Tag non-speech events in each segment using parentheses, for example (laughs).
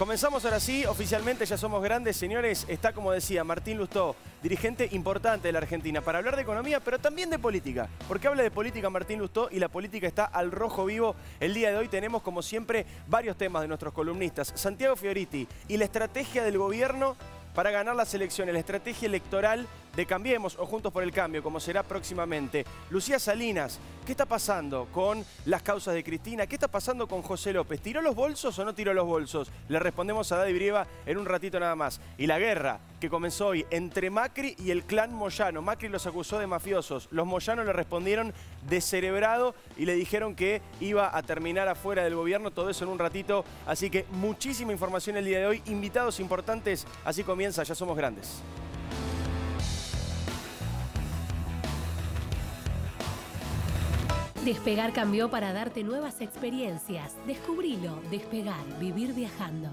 Comenzamos ahora sí, oficialmente ya somos grandes, señores. Está, como decía, Martín Lustó, dirigente importante de la Argentina, para hablar de economía, pero también de política. Porque habla de política Martín Lustó y la política está al rojo vivo. El día de hoy tenemos, como siempre, varios temas de nuestros columnistas. Santiago Fioriti y la estrategia del gobierno para ganar las elecciones, la estrategia electoral de Cambiemos o Juntos por el Cambio, como será próximamente. Lucía Salinas, ¿qué está pasando con las causas de Cristina? ¿Qué está pasando con José López? ¿Tiró los bolsos o no tiró los bolsos? Le respondemos a Daddy Brieva en un ratito nada más. Y la guerra que comenzó hoy entre Macri y el clan Moyano. Macri los acusó de mafiosos. Los Moyano le respondieron descerebrado y le dijeron que iba a terminar afuera del gobierno. Todo eso en un ratito. Así que muchísima información el día de hoy. Invitados importantes. Así comienza Ya Somos Grandes. Despegar cambió para darte nuevas experiencias. Descubrilo, despegar, vivir viajando.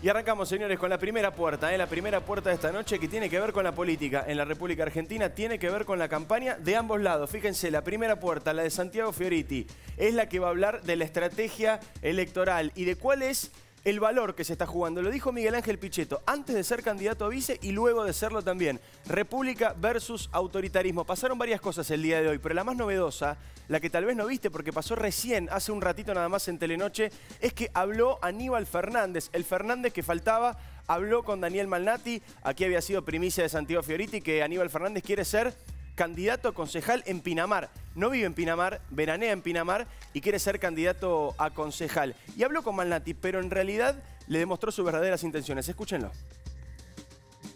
Y arrancamos, señores, con la primera puerta, ¿eh? la primera puerta de esta noche que tiene que ver con la política en la República Argentina, tiene que ver con la campaña de ambos lados. Fíjense, la primera puerta, la de Santiago Fioriti, es la que va a hablar de la estrategia electoral y de cuál es el valor que se está jugando. Lo dijo Miguel Ángel Pichetto, antes de ser candidato a vice y luego de serlo también. República versus autoritarismo. Pasaron varias cosas el día de hoy, pero la más novedosa, la que tal vez no viste porque pasó recién, hace un ratito nada más en Telenoche, es que habló Aníbal Fernández, el Fernández que faltaba, habló con Daniel Malnati, aquí había sido primicia de Santiago Fioriti, que Aníbal Fernández quiere ser candidato a concejal en Pinamar. No vive en Pinamar, veranea en Pinamar y quiere ser candidato a concejal. Y habló con Malnati, pero en realidad le demostró sus verdaderas intenciones. Escúchenlo.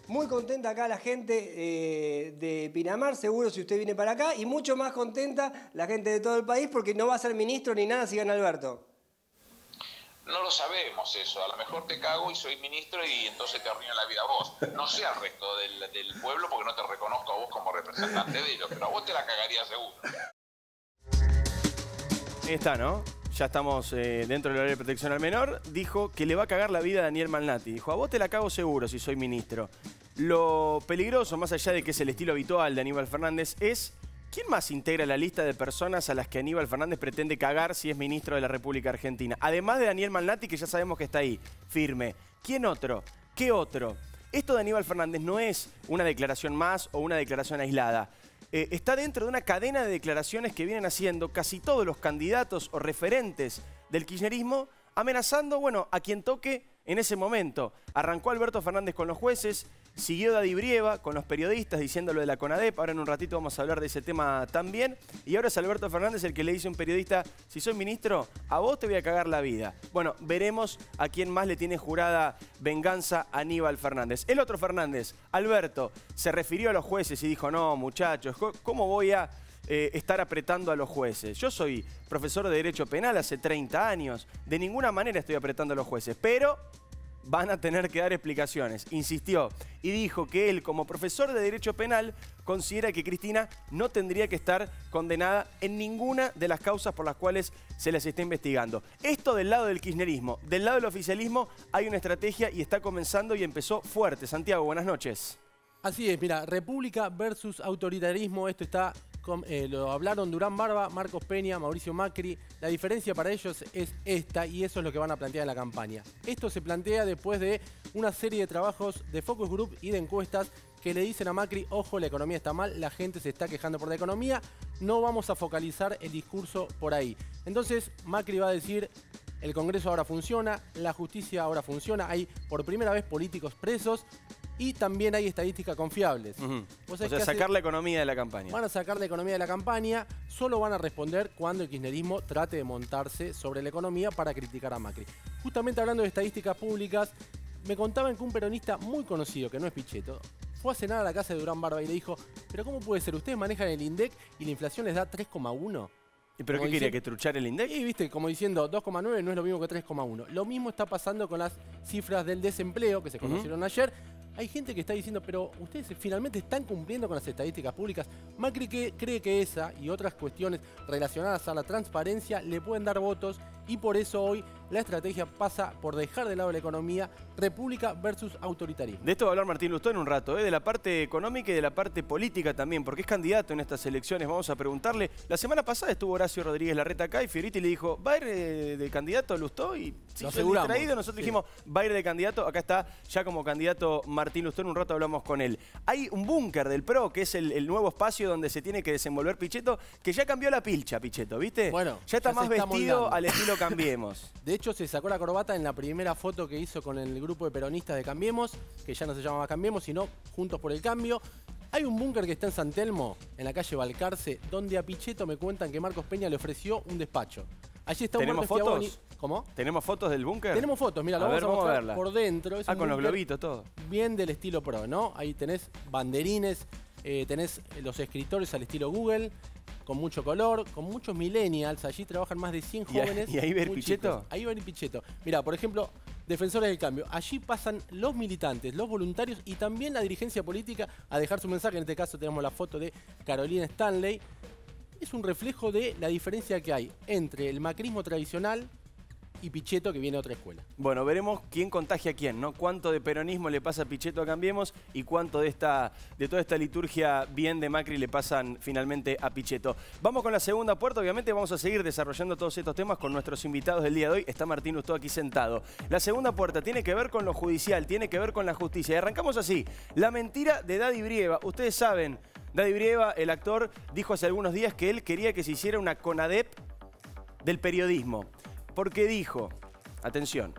Muy contenta acá la gente eh, de Pinamar, seguro si usted viene para acá, y mucho más contenta la gente de todo el país porque no va a ser ministro ni nada si gana Alberto. No lo sabemos eso. A lo mejor te cago y soy ministro y entonces te arruina la vida a vos. No sé al resto del, pueblo porque no te reconozco a vos como representante de ellos, pero a vos te la cagaría seguro. Ahí está, ¿no? Ya estamos eh, dentro del área de protección al menor. Dijo que le va a cagar la vida a Daniel Malnati. Dijo, a vos te la cago seguro si soy ministro. Lo peligroso, más allá de que es el estilo habitual de Aníbal Fernández, es ¿Quién más integra la lista de personas a las que Aníbal Fernández pretende cagar si es ministro de la República Argentina? Además de Daniel Malnati, que ya sabemos que está ahí, firme. ¿Quién otro? ¿Qué otro? Esto de Aníbal Fernández no es una declaración más o una declaración aislada. Eh, está dentro de una cadena de declaraciones que vienen haciendo casi todos los candidatos o referentes del kirchnerismo, amenazando, bueno, a quien toque en ese momento. Arrancó Alberto Fernández con los jueces, Siguió Daddy Brieva con los periodistas diciéndolo de la CONADEP. Ahora en un ratito vamos a hablar de ese tema también. Y ahora es Alberto Fernández el que le dice a un periodista, si soy ministro, a vos te voy a cagar la vida. Bueno, veremos a quién más le tiene jurada venganza Aníbal Fernández. El otro Fernández, Alberto, se refirió a los jueces y dijo, no muchachos, ¿cómo voy a... Eh, estar apretando a los jueces. Yo soy profesor de Derecho Penal hace 30 años. De ninguna manera estoy apretando a los jueces. Pero van a tener que dar explicaciones, insistió, y dijo que él, como profesor de Derecho Penal, considera que Cristina no tendría que estar condenada en ninguna de las causas por las cuales se les está investigando. Esto del lado del kirchnerismo, del lado del oficialismo hay una estrategia y está comenzando y empezó fuerte. Santiago, buenas noches. Así es, mira, república versus autoritarismo, esto está eh, lo hablaron Durán Barba, Marcos Peña, Mauricio Macri. La diferencia para ellos es esta y eso es lo que van a plantear en la campaña. Esto se plantea después de una serie de trabajos de focus group y de encuestas que le dicen a Macri, ojo, la economía está mal, la gente se está quejando por la economía, no vamos a focalizar el discurso por ahí. Entonces Macri va a decir, el Congreso ahora funciona, la justicia ahora funciona, hay por primera vez políticos presos, y también hay estadísticas confiables. O sea, sacar la economía de la campaña. Van a sacar la economía de la campaña, solo van a responder cuando el kirchnerismo trate de montarse sobre la economía para criticar a Macri. Justamente hablando de estadísticas públicas, me contaban que un peronista muy conocido, que no es Pichetto, fue a cenar a la casa de Durán Barba y le dijo, pero ¿cómo puede ser? Ustedes manejan el INDEC y la inflación les da 3,1. ¿Y pero qué quería? ¿Que truchar el INDEC? Y viste, como diciendo 2,9 no es lo mismo que 3,1. Lo mismo está pasando con las cifras del desempleo que se conocieron ayer hay gente que está diciendo, pero ustedes finalmente están cumpliendo con las estadísticas públicas. Macri cree que esa y otras cuestiones relacionadas a la transparencia le pueden dar votos y por eso hoy la estrategia pasa por dejar de lado la economía, república versus autoritarismo. De esto va a hablar Martín Lustó en un rato, ¿eh? de la parte económica y de la parte política también, porque es candidato en estas elecciones. Vamos a preguntarle. La semana pasada estuvo Horacio Rodríguez Larreta acá y Fioriti le dijo, ¿va a ir eh, de candidato Lustó? Y aseguramos, distraído, nosotros sí. dijimos, va a ir de candidato. Acá está ya como candidato Martín Lustó. En un rato hablamos con él. Hay un búnker del PRO, que es el, el nuevo espacio donde se tiene que desenvolver Pichetto, que ya cambió la pilcha, Pichetto, ¿viste? Bueno, ya está ya más está vestido moldando. al estilo Cambiemos. (laughs) De hecho, se sacó la corbata en la primera foto que hizo con el grupo de peronistas de Cambiemos, que ya no se llamaba Cambiemos, sino Juntos por el Cambio. Hay un búnker que está en San Telmo, en la calle Balcarce, donde a Pichetto me cuentan que Marcos Peña le ofreció un despacho. Allí está un ¿Tenemos fotos? ¿Cómo? ¿Tenemos fotos del búnker? Tenemos fotos, mira, lo A vamos ver, a vamos a mostrar verla. por dentro. Es Ah, con los globitos, todo. Bien del estilo pro, ¿no? Ahí tenés banderines, eh, tenés los escritores al estilo Google, con mucho color, con muchos millennials. Allí trabajan más de 100 ¿Y ahí- jóvenes. y ahí ver Pichetto? Ahí va el Pichetto. Mira, por ejemplo, Defensores del Cambio. Allí pasan los militantes, los voluntarios y también la dirigencia política a dejar su mensaje. En este caso tenemos la foto de Carolina Stanley. Es un reflejo de la diferencia que hay entre el macrismo tradicional y Pichetto, que viene de otra escuela. Bueno, veremos quién contagia a quién, ¿no? Cuánto de peronismo le pasa a Pichetto a Cambiemos y cuánto de esta de toda esta liturgia bien de Macri le pasan finalmente a Pichetto. Vamos con la segunda puerta, obviamente vamos a seguir desarrollando todos estos temas con nuestros invitados del día de hoy. Está Martín Lustó aquí sentado. La segunda puerta tiene que ver con lo judicial, tiene que ver con la justicia. Y arrancamos así. La mentira de Daddy Brieva. Ustedes saben, Daddy Brieva, el actor, dijo hace algunos días que él quería que se hiciera una CONADEP del periodismo. Porque dijo, atención,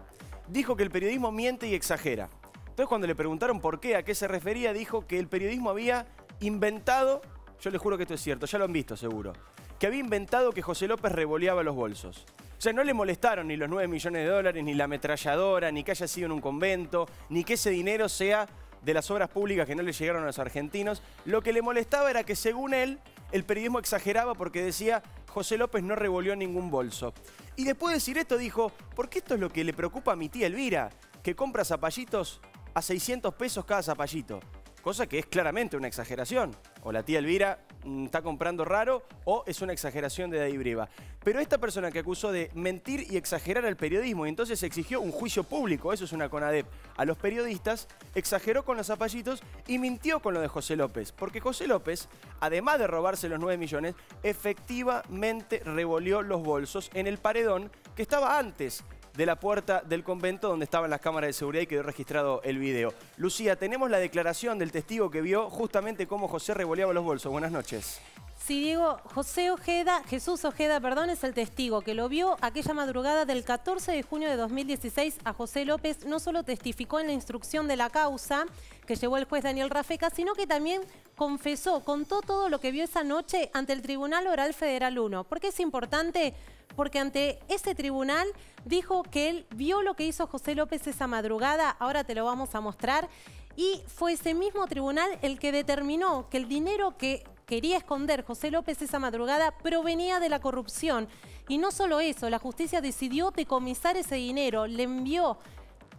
dijo que el periodismo miente y exagera. Entonces cuando le preguntaron por qué, a qué se refería, dijo que el periodismo había inventado, yo les juro que esto es cierto, ya lo han visto seguro, que había inventado que José López revoleaba los bolsos. O sea, no le molestaron ni los 9 millones de dólares, ni la ametralladora, ni que haya sido en un convento, ni que ese dinero sea de las obras públicas que no le llegaron a los argentinos. Lo que le molestaba era que según él, el periodismo exageraba porque decía José López no revolvió ningún bolso. Y después de decir esto dijo, porque esto es lo que le preocupa a mi tía Elvira, que compra zapallitos a 600 pesos cada zapallito. Cosa que es claramente una exageración. O la tía Elvira mm, está comprando raro o es una exageración de Daddy Brieva. Pero esta persona que acusó de mentir y exagerar al periodismo y entonces exigió un juicio público, eso es una CONADEP, a los periodistas, exageró con los zapallitos y mintió con lo de José López. Porque José López, además de robarse los 9 millones, efectivamente revolvió los bolsos en el paredón que estaba antes de la puerta del convento donde estaban las cámaras de seguridad y quedó registrado el video. Lucía, tenemos la declaración del testigo que vio justamente cómo José revoleaba los bolsos. Buenas noches. Sí, Diego, José Ojeda, Jesús Ojeda, perdón, es el testigo que lo vio aquella madrugada del 14 de junio de 2016 a José López. No solo testificó en la instrucción de la causa que llevó el juez Daniel Rafeca, sino que también confesó, contó todo lo que vio esa noche ante el Tribunal Oral Federal 1. ¿Por qué es importante? Porque ante ese tribunal dijo que él vio lo que hizo José López esa madrugada, ahora te lo vamos a mostrar, y fue ese mismo tribunal el que determinó que el dinero que quería esconder José López esa madrugada provenía de la corrupción. Y no solo eso, la justicia decidió decomisar ese dinero, le envió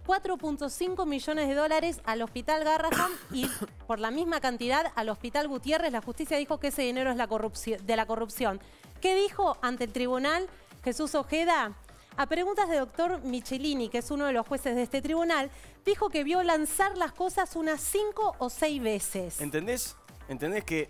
4.5 millones de dólares al Hospital Garrahan (coughs) y por la misma cantidad al Hospital Gutiérrez. La justicia dijo que ese dinero es la corrupción, de la corrupción. ¿Qué dijo ante el tribunal Jesús Ojeda? A preguntas de doctor Michelini, que es uno de los jueces de este tribunal, dijo que vio lanzar las cosas unas cinco o seis veces. ¿Entendés? ¿Entendés que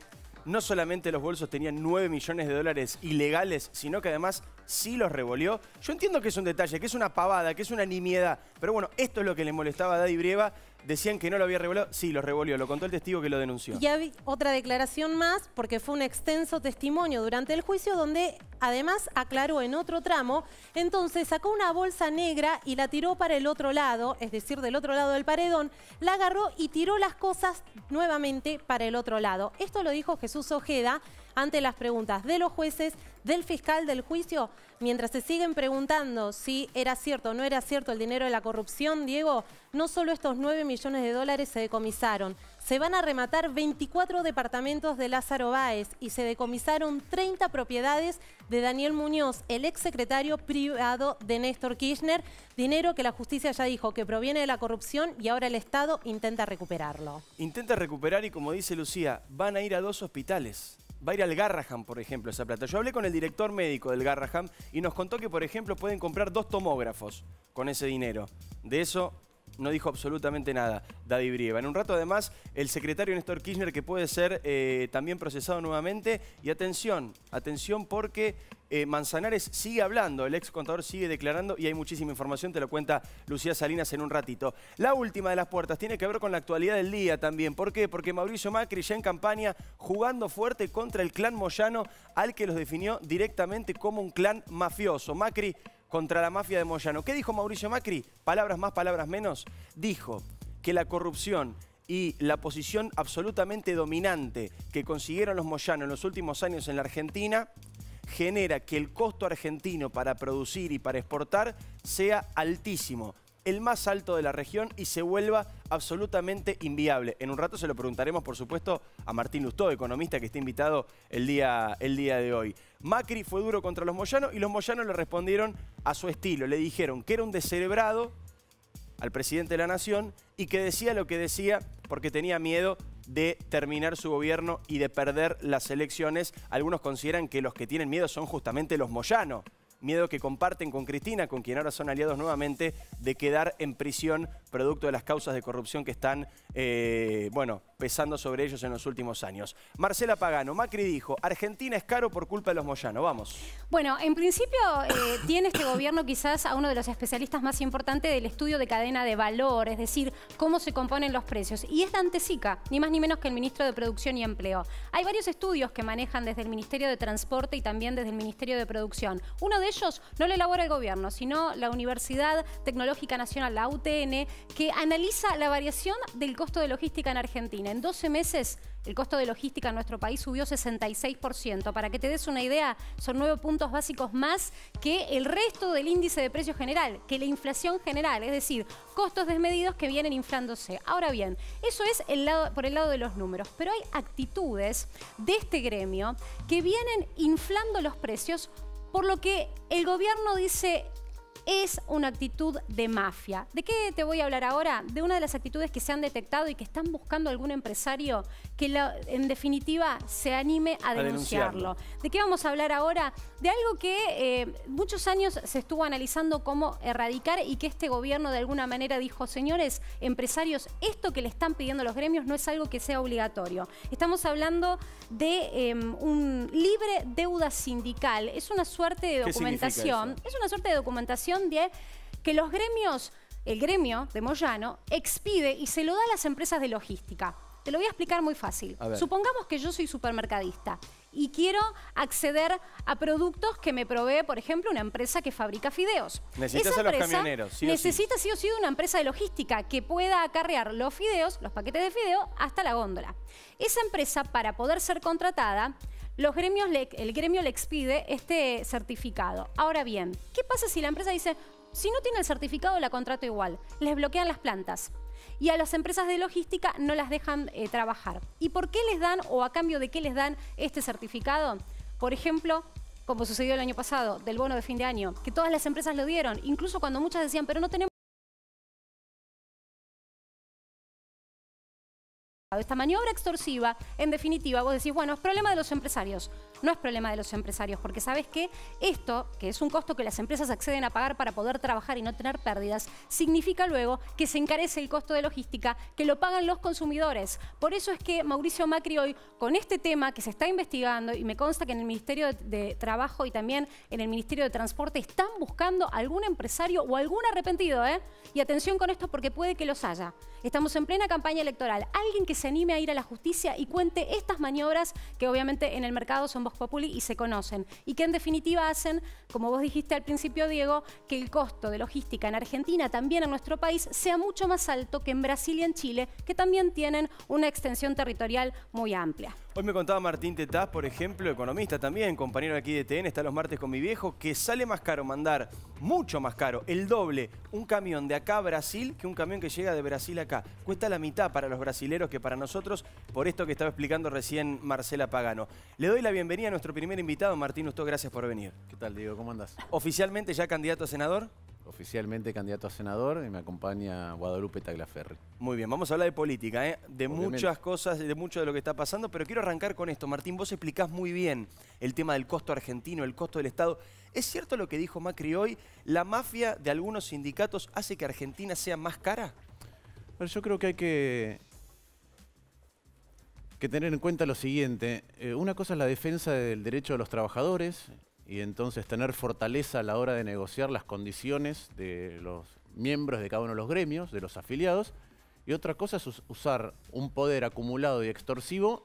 no solamente los bolsos tenían 9 millones de dólares ilegales, sino que además sí los revolvió? Yo entiendo que es un detalle, que es una pavada, que es una nimiedad, pero bueno, esto es lo que le molestaba a Daddy Brieva. Decían que no lo había revolvido. Sí, lo revolvió, lo contó el testigo que lo denunció. Y hay otra declaración más, porque fue un extenso testimonio durante el juicio, donde además aclaró en otro tramo, entonces sacó una bolsa negra y la tiró para el otro lado, es decir, del otro lado del paredón, la agarró y tiró las cosas nuevamente para el otro lado. Esto lo dijo Jesús Ojeda ante las preguntas de los jueces, del fiscal del juicio, mientras se siguen preguntando si era cierto o no era cierto el dinero de la corrupción, Diego, no solo estos 9 millones de dólares se decomisaron, se van a rematar 24 departamentos de Lázaro Báez y se decomisaron 30 propiedades de Daniel Muñoz, el exsecretario privado de Néstor Kirchner, dinero que la justicia ya dijo que proviene de la corrupción y ahora el Estado intenta recuperarlo. Intenta recuperar y como dice Lucía, van a ir a dos hospitales. Va a ir al Garraham, por ejemplo, esa plata. Yo hablé con el director médico del Garraham y nos contó que, por ejemplo, pueden comprar dos tomógrafos con ese dinero. De eso no dijo absolutamente nada Daddy Brieva. En un rato, además, el secretario Néstor Kirchner que puede ser eh, también procesado nuevamente. Y atención, atención porque eh, Manzanares sigue hablando, el ex contador sigue declarando y hay muchísima información, te lo cuenta Lucía Salinas en un ratito. La última de las puertas tiene que ver con la actualidad del día también. ¿Por qué? Porque Mauricio Macri ya en campaña jugando fuerte contra el clan Moyano, al que los definió directamente como un clan mafioso. Macri contra la mafia de Moyano. ¿Qué dijo Mauricio Macri? Palabras más, palabras menos. Dijo que la corrupción y la posición absolutamente dominante que consiguieron los Moyano en los últimos años en la Argentina genera que el costo argentino para producir y para exportar sea altísimo el más alto de la región y se vuelva absolutamente inviable. En un rato se lo preguntaremos, por supuesto, a Martín Lustó, economista que está invitado el día, el día de hoy. Macri fue duro contra los moyanos y los moyanos le respondieron a su estilo. Le dijeron que era un descerebrado al presidente de la nación y que decía lo que decía porque tenía miedo de terminar su gobierno y de perder las elecciones. Algunos consideran que los que tienen miedo son justamente los moyanos miedo que comparten con Cristina, con quien ahora son aliados nuevamente, de quedar en prisión producto de las causas de corrupción que están, eh, bueno, pesando sobre ellos en los últimos años. Marcela Pagano, Macri dijo, Argentina es caro por culpa de los Moyano, vamos. Bueno, en principio eh, tiene este gobierno quizás a uno de los especialistas más importantes del estudio de cadena de valor, es decir, cómo se componen los precios. Y es Dante Sica, ni más ni menos que el ministro de Producción y Empleo. Hay varios estudios que manejan desde el Ministerio de Transporte y también desde el Ministerio de Producción. Uno de ellos no lo elabora el gobierno, sino la Universidad Tecnológica Nacional, la UTN, que analiza la variación del costo de logística en Argentina. En 12 meses el costo de logística en nuestro país subió 66%. Para que te des una idea, son nueve puntos básicos más que el resto del índice de precios general, que la inflación general, es decir, costos desmedidos que vienen inflándose. Ahora bien, eso es por el lado de los números, pero hay actitudes de este gremio que vienen inflando los precios por lo que el gobierno dice es una actitud de mafia. ¿De qué te voy a hablar ahora? De una de las actitudes que se han detectado y que están buscando algún empresario que en definitiva se anime a, denunciarlo. ¿De qué vamos a hablar ahora? De algo que eh, muchos años se estuvo analizando cómo erradicar y que este gobierno de alguna manera dijo, señores empresarios, esto que le están pidiendo los gremios no es algo que sea obligatorio. Estamos hablando de em, un libre deuda sindical. Es una suerte de documentación. Es una suerte de documentación que los gremios, el gremio de Moyano, expide y se lo da a las empresas de logística. Te lo voy a explicar muy fácil. Supongamos que yo soy supermercadista y quiero acceder a productos que me provee, por ejemplo, una empresa que fabrica fideos. Necesitas a los camioneros. necesita sí. o sí de una empresa de logística que pueda acarrear los fideos, los paquetes de fideo, hasta la góndola. Esa empresa, para poder ser contratada, los gremios el gremio le expide este certificado. Ahora bien, ¿qué pasa si la empresa dice, si no tiene el certificado la contrato igual? Les bloquean las plantas. Y a las empresas de logística no las dejan eh, trabajar. ¿Y por qué les dan o a cambio de qué les dan este certificado? Por ejemplo, como sucedió el año pasado, del bono de fin de año, que todas las empresas lo dieron, incluso cuando muchas decían, pero no tenemos... Esta maniobra extorsiva, en definitiva, vos decís, bueno, es problema de los empresarios. No es problema de los empresarios, porque sabes que esto, que es un costo que las empresas acceden a pagar para poder trabajar y no tener pérdidas, significa luego que se encarece el costo de logística, que lo pagan los consumidores. Por eso es que Mauricio Macri hoy, con este tema que se está investigando, y me consta que en el Ministerio de Trabajo y también en el Ministerio de Transporte están buscando algún empresario o algún arrepentido, ¿eh? Y atención con esto porque puede que los haya. Estamos en plena campaña electoral. Alguien que se anime a ir a la justicia y cuente estas maniobras que obviamente en el mercado son Vox Populi y se conocen. Y que en definitiva hacen, como vos dijiste al principio, Diego, que el costo de logística en Argentina, también en nuestro país, sea mucho más alto que en Brasil y en Chile, que también tienen una extensión territorial muy amplia. Hoy me contaba Martín Tetaz, por ejemplo, economista también, compañero aquí de TN, está los martes con mi viejo, que sale más caro mandar, mucho más caro, el doble, un camión de acá a Brasil que un camión que llega de Brasil acá. Cuesta la mitad para los brasileros que para nosotros, por esto que estaba explicando recién Marcela Pagano. Le doy la bienvenida a nuestro primer invitado, Martín Ustó, gracias por venir. ¿Qué tal, Diego? ¿Cómo andas? ¿Oficialmente ya candidato a senador? Oficialmente candidato a senador y me acompaña Guadalupe Taglaferri. Muy bien, vamos a hablar de política, ¿eh? de Obviamente. muchas cosas, de mucho de lo que está pasando, pero quiero arrancar con esto. Martín, vos explicás muy bien el tema del costo argentino, el costo del Estado. ¿Es cierto lo que dijo Macri hoy? ¿La mafia de algunos sindicatos hace que Argentina sea más cara? Pero yo creo que hay que, que tener en cuenta lo siguiente. Eh, una cosa es la defensa del derecho de los trabajadores y entonces tener fortaleza a la hora de negociar las condiciones de los miembros de cada uno de los gremios, de los afiliados. Y otra cosa es us- usar un poder acumulado y extorsivo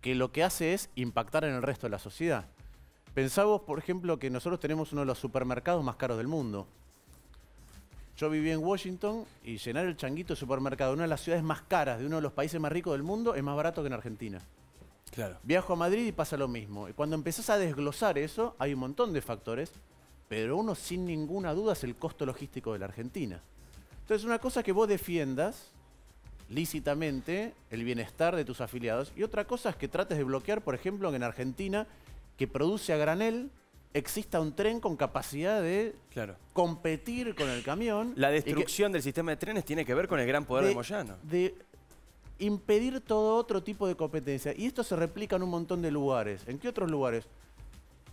que lo que hace es impactar en el resto de la sociedad. Pensamos, por ejemplo, que nosotros tenemos uno de los supermercados más caros del mundo. Yo viví en Washington y llenar el changuito de supermercado una de las ciudades más caras de uno de los países más ricos del mundo es más barato que en Argentina. Claro. Viajo a Madrid y pasa lo mismo. Y cuando empezás a desglosar eso, hay un montón de factores, pero uno sin ninguna duda es el costo logístico de la Argentina. Entonces, una cosa que vos defiendas lícitamente el bienestar de tus afiliados y otra cosa es que trates de bloquear, por ejemplo, que en Argentina, que produce a granel, exista un tren con capacidad de Claro. competir con el camión. La que- destrucción del sistema de trenes tiene que ver con el gran poder de, de- Moyano. de impedir todo otro tipo de competencia. Y esto se replica en un montón de lugares. ¿En qué otros lugares?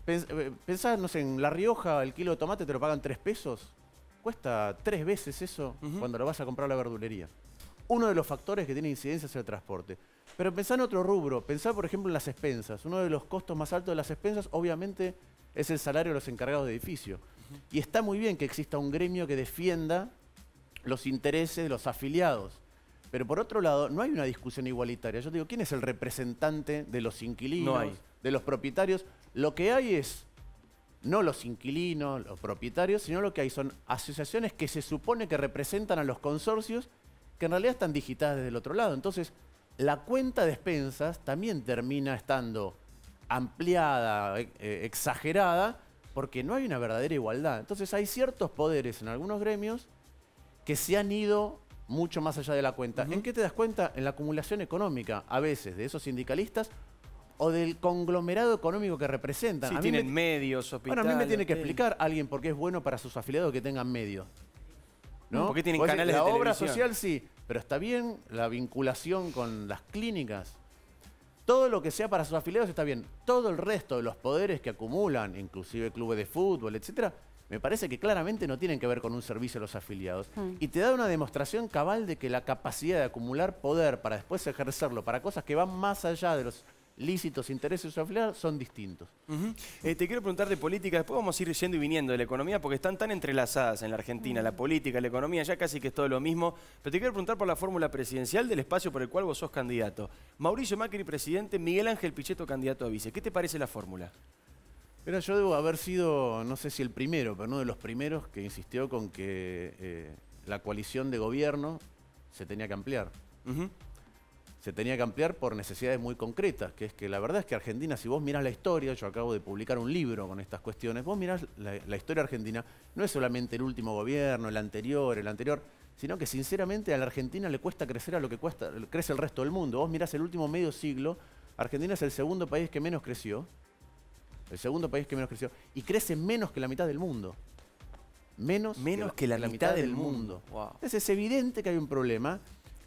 Eh, Pensá, no sé, en La Rioja el kilo de tomate te lo pagan tres pesos. Cuesta tres veces eso cuando lo vas a comprar a la verdulería. Uno de los factores que tiene incidencia es el transporte. Pero pensá en otro rubro. Pensá, por ejemplo, en las expensas. Uno de los costos más altos de las expensas, obviamente, es el salario de los encargados de edificio. Y está muy bien que exista un gremio que defienda los intereses de los afiliados. Pero por otro lado, no hay una discusión igualitaria. Yo digo, ¿quién es el representante de los inquilinos, No hay. de los propietarios? Lo que hay es no los inquilinos, los propietarios, sino lo que hay son asociaciones que se supone que representan a los consorcios, que en realidad están digitadas desde el otro lado. Entonces, la cuenta de expensas también termina estando ampliada, eh, eh, exagerada, porque no hay una verdadera igualdad. Entonces, hay ciertos poderes en algunos gremios que se han ido mucho más allá de la cuenta. ¿En qué te das cuenta? En la acumulación económica, a veces, de esos sindicalistas o del conglomerado económico que representan. Sí, A mí tienen me- medios, bueno, hospitales. a mí me tiene que explicar alguien por qué es bueno para sus afiliados que tengan medios. ¿No? ¿Por qué tienen canales La de obra televisión? social sí, pero está bien la vinculación con las clínicas. Todo lo que sea para sus afiliados está bien. Todo el resto de los poderes que acumulan, inclusive clubes de fútbol, etcétera, me parece que claramente no tienen que ver con un servicio a los afiliados. Y te da una demostración cabal de que la capacidad de acumular poder para después ejercerlo para cosas que van más allá de los lícitos intereses de sus afiliados son distintos. Eh, te quiero preguntar de política, después vamos a ir yendo y viniendo de la economía porque están tan entrelazadas en la Argentina, la política, la economía, ya casi que es todo lo mismo. Pero te quiero preguntar por la fórmula presidencial del espacio por el cual vos sos candidato. Mauricio Macri, presidente, Miguel Ángel Pichetto, candidato a vice. ¿Qué te parece la fórmula? Pero yo debo haber sido, no sé si el primero, pero uno de los primeros que insistió con que eh, la coalición de gobierno se tenía que ampliar. Se tenía que ampliar por necesidades muy concretas, que es que la verdad es que Argentina, si vos mirás la historia, yo acabo de publicar un libro con estas cuestiones, vos mirás la, la historia argentina, no es solamente el último gobierno, el anterior, el anterior, sino que sinceramente a la Argentina le cuesta crecer a lo que cuesta, crece el resto del mundo. Vos mirás el último medio siglo, Argentina es el segundo país que menos creció, el segundo país que menos creció, y crece menos que la mitad del mundo. Menos, Menos que la mitad del mundo. Wow. Entonces es evidente que hay un problema,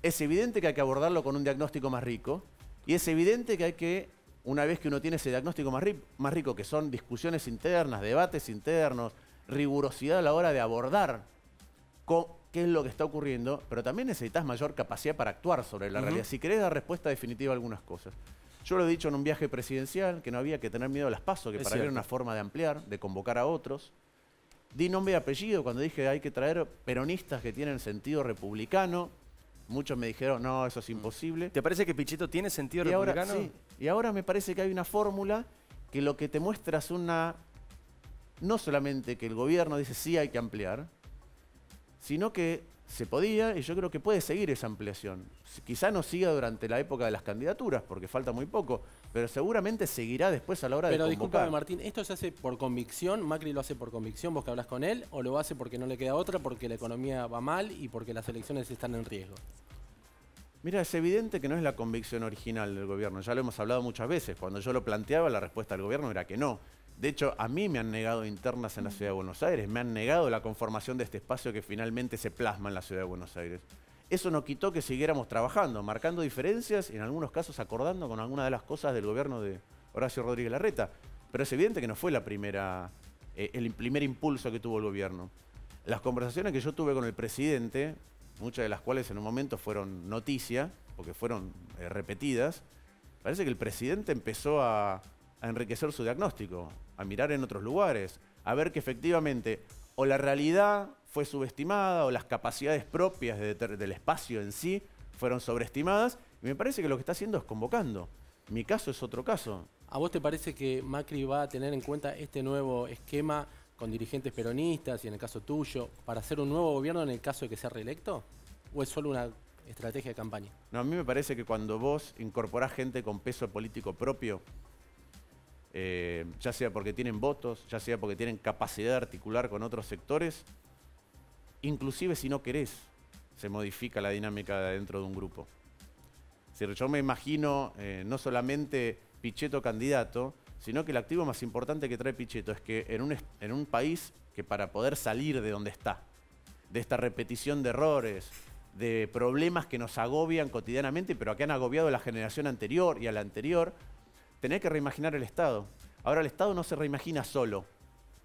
es evidente que hay que abordarlo con un diagnóstico más rico, y es evidente que hay que, una vez que uno tiene ese diagnóstico más, ri- más rico, que son discusiones internas, debates internos, rigurosidad a la hora de abordar qué es lo que está ocurriendo, pero también necesitas mayor capacidad para actuar sobre la realidad. Si querés dar respuesta definitiva a algunas cosas. Yo lo he dicho en un viaje presidencial, que no había que tener miedo a las pasos, que Es para mí era una forma de ampliar, de convocar a otros. Di nombre y apellido cuando dije hay que traer peronistas que tienen sentido republicano. Muchos me dijeron, no, eso es imposible. ¿Te parece que Pichetto tiene sentido Y ahora, republicano? sí, y ahora me parece que hay una fórmula que lo que te muestra es una. No solamente que el gobierno dice sí hay que ampliar, sino que se podía y yo creo que puede seguir esa ampliación. Quizá no siga durante la época de las candidaturas, porque falta muy poco, pero seguramente seguirá después a la hora Pero de discúlpame, convocar. Martín, ¿esto se hace por convicción? ¿Macri lo hace por convicción, vos que hablas con él? ¿O lo hace porque no le queda otra, porque la economía va mal y porque las elecciones están en riesgo? Mira, es evidente que no es la convicción original del gobierno, ya lo hemos hablado muchas veces. Cuando yo lo planteaba, la respuesta del gobierno era que no. De hecho, a mí me han negado internas en la Ciudad de Buenos Aires, me han negado la conformación de este espacio que finalmente se plasma en la Ciudad de Buenos Aires. Eso no quitó que siguiéramos trabajando, marcando diferencias y en algunos casos acordando con algunas de las cosas del gobierno de Horacio Rodríguez Larreta. Pero es evidente que no fue la primera, eh, el primer impulso que tuvo el gobierno. Las conversaciones que yo tuve con el presidente, muchas de las cuales en un momento fueron noticia, porque fueron eh, repetidas, parece que el presidente empezó a enriquecer su diagnóstico, a mirar en otros lugares, a ver que efectivamente o la realidad fue subestimada o las capacidades propias de del espacio en sí fueron sobreestimadas. Y me parece que lo que está haciendo es convocando. Mi caso es otro caso. ¿A vos te parece que Macri va a tener en cuenta este nuevo esquema con dirigentes peronistas y en el caso tuyo para hacer un nuevo gobierno en el caso de que sea reelecto? ¿O es solo una estrategia de campaña? No, a mí me parece que cuando vos incorporás gente con peso político propio, eh, ya sea porque tienen votos, ya sea porque tienen capacidad de articular con otros sectores, inclusive si no querés, se modifica la dinámica de dentro de un grupo. Decir, yo me imagino eh, no solamente Pichetto candidato, sino que el activo más importante que trae Pichetto es que en un, en un país que para poder salir de donde está, de esta repetición de errores, de problemas que nos agobian cotidianamente, pero que han agobiado a la generación anterior y a la anterior, tener que reimaginar el Estado. Ahora el Estado no se reimagina solo,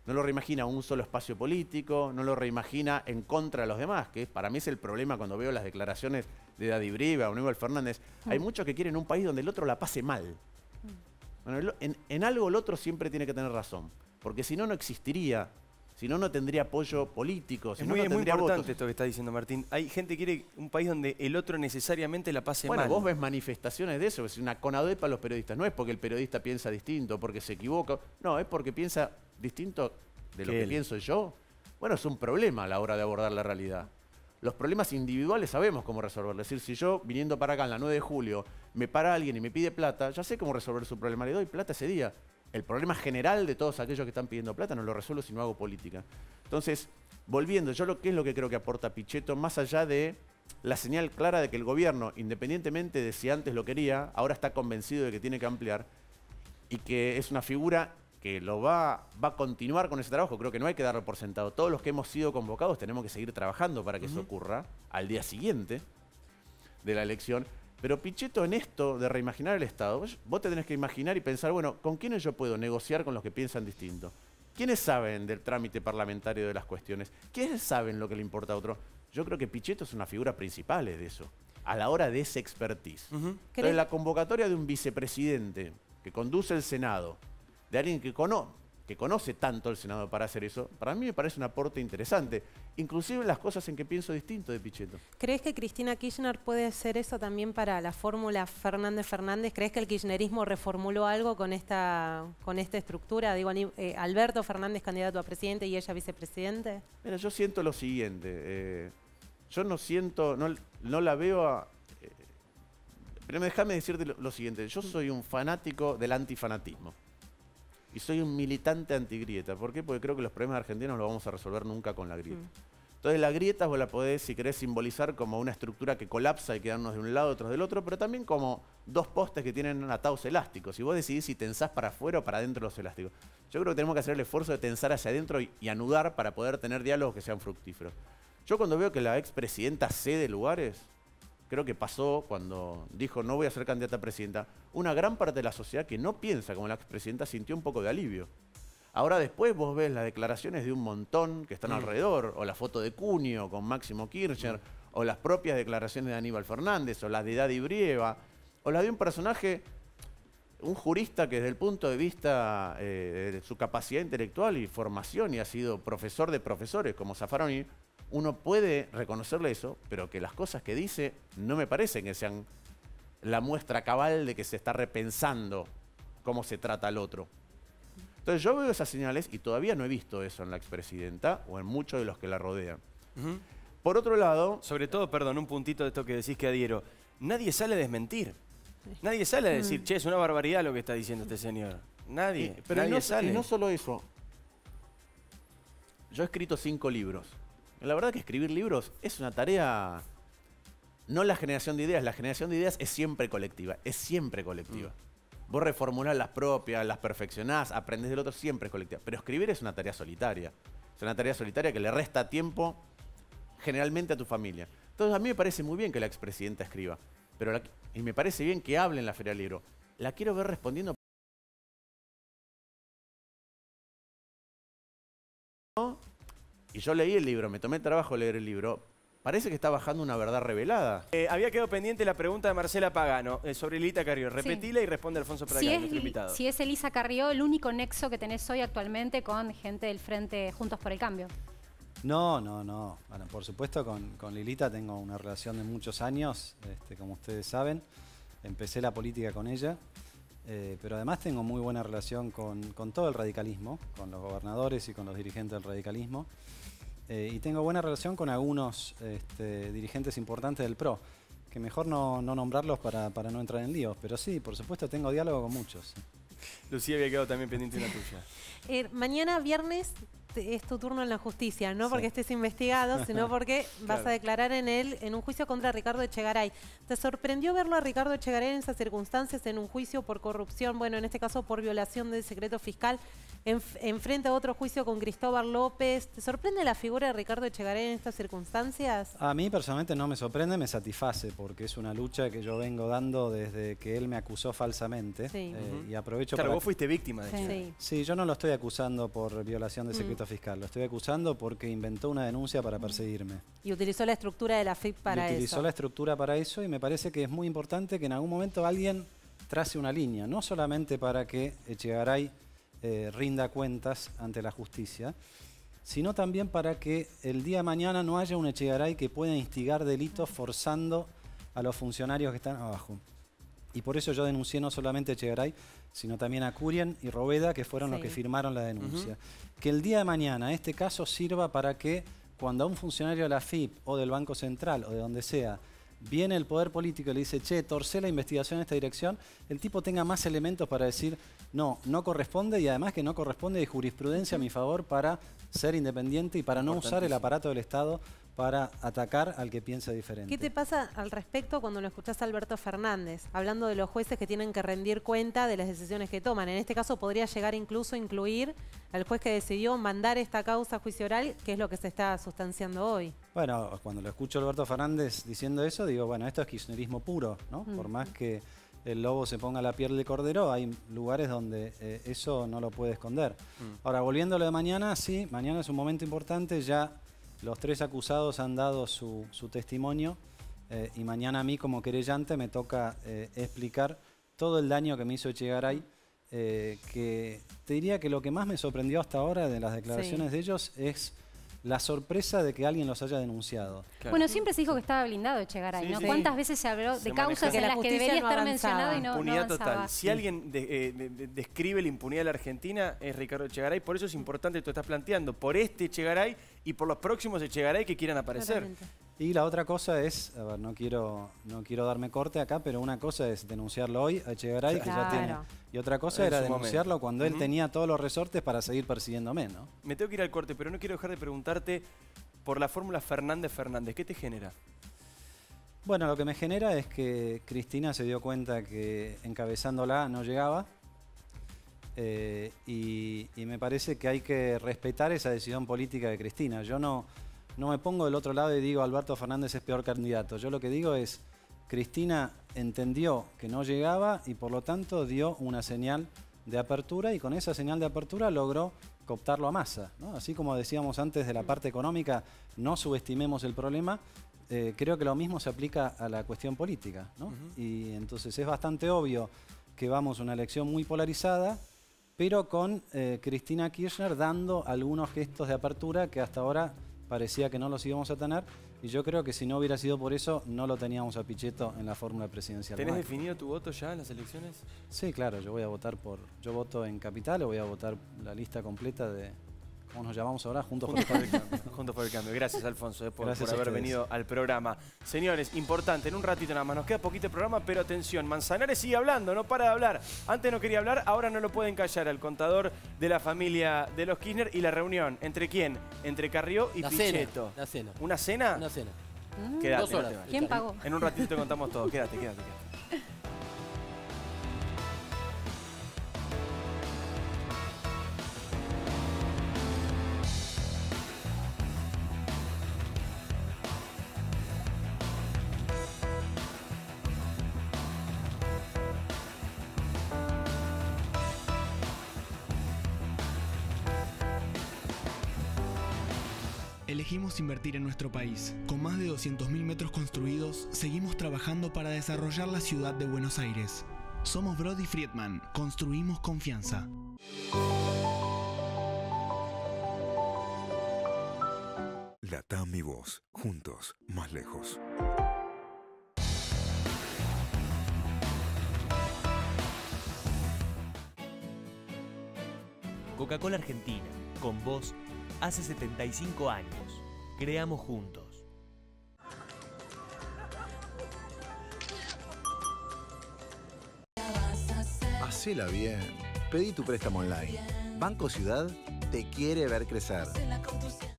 no lo reimagina un solo espacio político, no lo reimagina en contra de los demás, que para mí es el problema cuando veo las declaraciones de Daddy Briva o Aníbal Fernández. Hay muchos que quieren un país donde el otro la pase mal. Bueno, en, en algo el otro siempre tiene que tener razón, porque si no, no existiría, si no, no tendría apoyo político, Es muy, no es muy tendría importante votos. esto que está diciendo Martín. Hay gente que quiere un país donde el otro necesariamente la pase Bueno, mal. vos ves manifestaciones de eso, es una conadue para los periodistas. No es porque el periodista piensa distinto, porque se equivoca. No, es porque piensa distinto de lo Que él. pienso yo. Bueno, es un problema a la hora de abordar la realidad. Los problemas individuales sabemos cómo resolverlos. Es decir, si yo, viniendo para acá en la 9 de julio, me para alguien y me pide plata, ya sé cómo resolver su problema. Le doy plata ese día. El problema general de todos aquellos que están pidiendo plata no lo resuelvo si no hago política. Entonces, volviendo, yo lo que es lo que creo que aporta Pichetto, más allá de la señal clara de que el gobierno, independientemente de si antes lo quería, ahora está convencido de que tiene que ampliar y que es una figura que lo va, va a continuar con ese trabajo. Creo que no hay que darlo por sentado. Todos los que hemos sido convocados tenemos que seguir trabajando para que eso ocurra al día siguiente de la elección. Pero Pichetto en esto de reimaginar el Estado, vos- vos te tenés que imaginar y pensar, bueno, ¿con quiénes yo puedo negociar con los que piensan distinto? ¿Quiénes saben del trámite parlamentario de las cuestiones? ¿Quiénes saben lo que le importa a otro? Yo creo que Pichetto es una figura principal de eso, a la hora de ese expertise. Entonces, ¿Crees- la convocatoria de un vicepresidente que conduce el Senado, de alguien que, cono- que conoce tanto el Senado para hacer eso, para mí me parece un aporte interesante. Inclusive las cosas en que pienso distinto de Pichetto. ¿Crees que Cristina Kirchner puede hacer eso también para la fórmula Fernández-Fernández? ¿Crees que el kirchnerismo reformuló algo con esta, con esta estructura? Digo, eh, Alberto Fernández candidato a presidente y ella vicepresidente. Mira, yo siento lo siguiente. eh, yo no siento, no, no la veo a... eh, pero déjame decirte lo, lo siguiente. Yo soy un fanático del antifanatismo. Y soy un militante antigrieta. ¿Por qué? Porque creo que los problemas argentinos no los vamos a resolver nunca con la grieta. Entonces la grieta vos la podés, si querés, simbolizar como una estructura que colapsa y quedarnos de un lado, otros del otro, pero también como dos postes que tienen atados elásticos. Y vos decidís si tensás para afuera o para adentro los elásticos. Yo creo que tenemos que hacer el esfuerzo de tensar hacia adentro y, y anudar para poder tener diálogos que sean fructíferos. Yo cuando veo que la expresidenta cede lugares, creo que pasó cuando dijo no voy a ser candidata a presidenta, una gran parte de la sociedad que no piensa como la expresidenta sintió un poco de alivio. Ahora después vos ves las declaraciones de un montón que están alrededor, o la foto de Cunio con Máximo Kirchner, o las propias declaraciones de Aníbal Fernández, o las de Daddy Brieva, o las de un personaje, un jurista que desde el punto de vista eh, de su capacidad intelectual y formación, y ha sido profesor de profesores como Zaffaroni, uno puede reconocerle eso, pero que las cosas que dice no me parecen que sean la muestra cabal de que se está repensando cómo se trata al otro. Entonces yo veo esas señales y todavía no he visto eso en la expresidenta o en muchos de los que la rodean. Por otro lado, Sobre todo, perdón, un puntito de esto que decís que adhiero. Nadie sale a desmentir. Nadie sale a decir, che, es una barbaridad lo que está diciendo este señor. Nadie. y- pero y nadie no, sale. y no solo eso. Yo he escrito cinco libros. La verdad que escribir libros es una tarea, no la generación de ideas, la generación de ideas es siempre colectiva, es siempre colectiva. Vos reformulás las propias, las perfeccionás, aprendés del otro, siempre es colectiva. Pero escribir es una tarea solitaria. Es una tarea solitaria que le resta tiempo generalmente a tu familia. Entonces a mí me parece muy bien que la expresidenta escriba. Pero la- y me parece bien que hable en la Feria del Libro. La quiero ver respondiendo. Y yo leí el libro, me tomé el trabajo de leer el libro. Parece que está bajando una verdad revelada. Eh, había quedado pendiente la pregunta de Marcela Pagano eh, sobre Lilita Carrió. Repetila y responde Alfonso Pradacán, Si es, nuestro invitado. si es Elisa Carrió, el único nexo que tenés hoy actualmente con gente del Frente Juntos por el Cambio. No, no, no. Bueno, por supuesto, con, con Lilita tengo una relación de muchos años, este, como ustedes saben. Empecé la política con ella, eh, pero además tengo muy buena relación con, con todo el radicalismo, con los gobernadores y con los dirigentes del radicalismo. Eh, y tengo buena relación con algunos este, dirigentes importantes del PRO, que mejor no, no nombrarlos para, para no entrar en líos, pero sí, por supuesto, tengo diálogo con muchos. Lucía había quedado también pendiente una tuya. (laughs) Eh, mañana viernes es tu turno en la justicia, no porque estés investigado, sino (laughs) porque vas a declarar en él en un juicio contra Ricardo Echegaray. ¿Te sorprendió verlo a Ricardo Echegaray en esas circunstancias en un juicio por corrupción, bueno, en este caso por violación del secreto fiscal, en, enfrente a otro juicio con Cristóbal López? ¿Te sorprende la figura de Ricardo Echegaray en estas circunstancias? A mí personalmente no me sorprende, me satisface, porque es una lucha que yo vengo dando desde que él me acusó falsamente. Sí. eh, Ujú. Y aprovecho Claro, para... vos fuiste víctima de Sí. Sí. Yo no lo estoy acusando por violación de Mm. Fiscal, lo estoy acusando porque inventó una denuncia para perseguirme. Y utilizó la estructura de la FIP para y utilizó eso. la estructura para eso y me parece que es muy importante que en algún momento alguien trace una línea, no solamente para que Echegaray eh, rinda cuentas ante la justicia, sino también para que el día de mañana no haya un Echegaray que pueda instigar delitos forzando a los funcionarios que están abajo. Y por eso yo denuncié no solamente a Echegaray, sino también a Curien y Robeda, que fueron los que firmaron la denuncia. Que el día de mañana este caso sirva para que cuando a un funcionario de la FIP o del Banco Central o de donde sea viene el poder político y le dice, che, torcé la investigación en esta dirección, el tipo tenga más elementos para decir, no, no corresponde y además que no corresponde de jurisprudencia a mi favor para ser independiente y para no usar el aparato del Estado para atacar al que piensa diferente. ¿Qué te pasa al respecto cuando lo escuchás a Alberto Fernández, hablando de los jueces que tienen que rendir cuenta de las decisiones que toman? En este caso podría llegar incluso a incluir al juez que decidió mandar esta causa a juicio oral, que es lo que se está sustanciando hoy. Bueno, cuando lo escucho a Alberto Fernández diciendo eso, digo, bueno, esto es kirchnerismo puro, ¿no? Por más que el lobo se ponga la piel de cordero, hay lugares donde eh, eso no lo puede esconder. Ahora, volviendo a lo de mañana, sí, mañana es un momento importante, ya los tres acusados han dado su, su testimonio eh, y mañana a mí como querellante me toca eh, explicar todo el daño que me hizo Echegaray, eh, que te diría que lo que más me sorprendió hasta ahora de las declaraciones de ellos es la sorpresa de que alguien los haya denunciado. Claro. Bueno, siempre se dijo que estaba blindado Echegaray, Sí, ¿no? sí. ¿Cuántas veces se habló Se de maneja causas en Que la las que debería no estar mencionado y no, no impunidad avanzaba? total. Si alguien de- eh, de- de- describe la impunidad de la Argentina es Ricardo Echegaray, por eso es importante que tú estás planteando, por este Echegaray y por los próximos Echegaray que quieran aparecer. Totalmente. Y la otra cosa es, a ver, no quiero, no quiero darme corte acá, pero una cosa es denunciarlo hoy a Echegaray, que ya tiene. Claro. Y otra cosa En era denunciarlo momento. cuando él tenía todos los resortes para seguir persiguiéndome, ¿no? Me tengo que ir al corte, pero no quiero dejar de preguntarte por la fórmula Fernández-Fernández. ¿Qué te genera? Bueno, lo que me genera es que Cristina se dio cuenta que encabezándola no llegaba. eh, y, y me parece que hay que respetar esa decisión política de Cristina. Yo no, no me pongo del otro lado y digo Alberto Fernández es peor candidato. Yo lo que digo es, Cristina entendió que no llegaba y por lo tanto dio una señal de apertura y con esa señal de apertura logró cooptarlo a masa. ¿no? Así como decíamos antes de la parte económica, no subestimemos el problema, eh, creo que lo mismo se aplica a la cuestión política. ¿no? Y entonces es bastante obvio que vamos a una elección muy polarizada, pero con eh, Cristina Kirchner dando algunos gestos de apertura que hasta ahora parecía que no los íbamos a tener. Y yo creo que si no hubiera sido por eso, no lo teníamos a Pichetto en la fórmula presidencial. ¿Tenés definido tu voto ya en las elecciones? Sí, claro, yo voy a votar por. Yo voto en Capital o voy a votar la lista completa de. ¿Cómo nos llamamos ahora? Juntos por Juntos el por el cambio. Juntos por el cambio. Gracias, Alfonso, eh, por, Gracias por a haber venido al programa. Señores, importante, en un ratito nada más. Nos queda poquito programa, pero atención. Manzanares sigue hablando, no para de hablar. Antes no quería hablar, ahora no lo pueden callar. El contador de la familia de los Kirchner y la reunión. ¿Entre quién? Entre Carrió y La cena, Pichetto. la cena. ¿Una cena? Una cena. Quédate, Dos horas. ¿Quién pagó? En un ratito te contamos todo. Quédate, quédate, quédate. Elegimos invertir en nuestro país. Con más de 200.000 metros construidos, seguimos trabajando para desarrollar la ciudad de Buenos Aires. Somos Brody Friedman, construimos confianza. La TAM y vos, juntos, más lejos. Coca-Cola Argentina, con vos, hace 75 años. Creamos juntos. Hacela bien. Pedí tu préstamo online. Banco Ciudad te quiere ver crecer.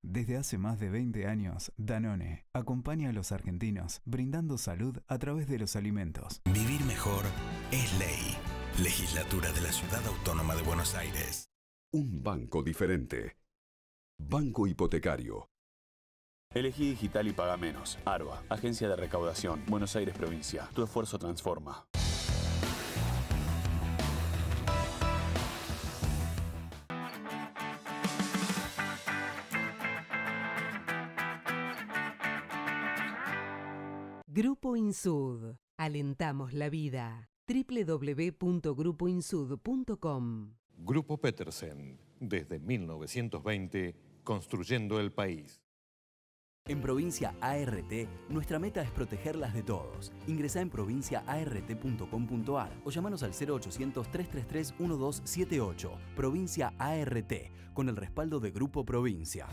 Desde hace más de 20 años, Danone acompaña a los argentinos brindando salud a través de los alimentos. Vivir mejor es ley. Legislatura de la Ciudad Autónoma de Buenos Aires. Un banco diferente. Banco Hipotecario. Elegí digital y paga menos. ARBA, Agencia de Recaudación, Buenos Aires Provincia. Tu esfuerzo transforma. Grupo Insud. Alentamos la vida. www.grupoinsud.com Grupo Petersen, desde 1920, construyendo el país. En Provincia ART, nuestra meta es protegerlas de todos. Ingresa en provinciaart.com.ar o llamanos al 0800-333-1278. Provincia ART, con el respaldo de Grupo Provincia.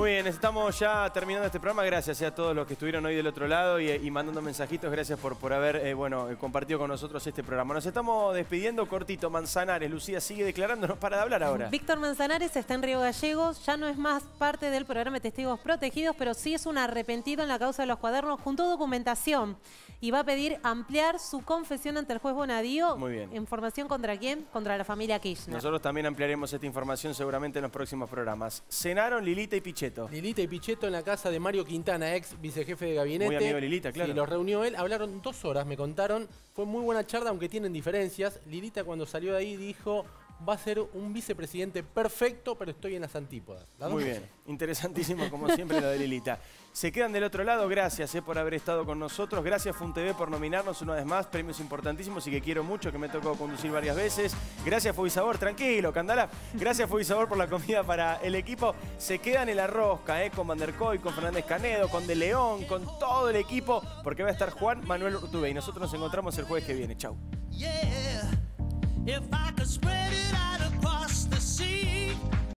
Muy bien, estamos ya terminando este programa. Gracias a todos los que estuvieron hoy del otro lado y, y mandando mensajitos. Gracias por, por haber eh, bueno, eh, compartido con nosotros este programa. Nos estamos despidiendo cortito. Manzanares, Lucía sigue declarándonos para de hablar ahora. Víctor Manzanares está en Río Gallegos, ya no es más parte del programa de Testigos Protegidos, pero sí es un arrepentido en la causa de los cuadernos junto a documentación y va a pedir ampliar su confesión ante el juez Bonadío. Muy bien. ¿Información contra quién? Contra la familia Kirchner. Nosotros también ampliaremos esta información seguramente en los próximos programas. Cenaron Lilita y Pichetto. Lilita y Pichetto en la casa de Mario Quintana, ex vicejefe de gabinete. Muy amigo de Lilita, claro. Sí, los reunió él, hablaron dos horas, me contaron. Fue muy buena charla, aunque tienen diferencias. Lilita cuando salió de ahí dijo, va a ser un vicepresidente perfecto, pero estoy en las antípodas. Muy bien, interesantísimo como siempre lo de Lilita. Se quedan del otro lado, gracias eh, por haber estado con nosotros, gracias FunTV por nominarnos una vez más, premios importantísimos y que quiero mucho, que me tocó conducir varias veces. Gracias Fubisabor, tranquilo, Candala. Gracias Fubisabor por la comida para el equipo. Se quedan en la rosca, eh, con Vandercoy, con Fernández Canedo, con De León, con todo el equipo, porque va a estar Juan Manuel Urtubey. Y nosotros nos encontramos el jueves que viene. Chau. Yeah, if I could spread it out